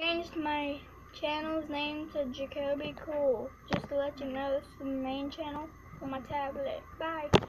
changed my channel's name to Jacoby Cool. Just to let you know, this is the main channel on my tablet. Bye.